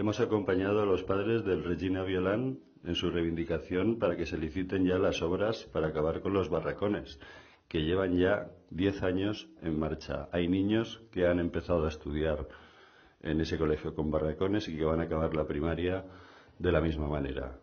Hemos acompañado a los padres del Regina Violán en su reivindicación para que se liciten ya las obras para acabar con los barracones, que llevan ya diez años en marcha. Hay niños que han empezado a estudiar en ese colegio con barracones y que van a acabar la primaria de la misma manera.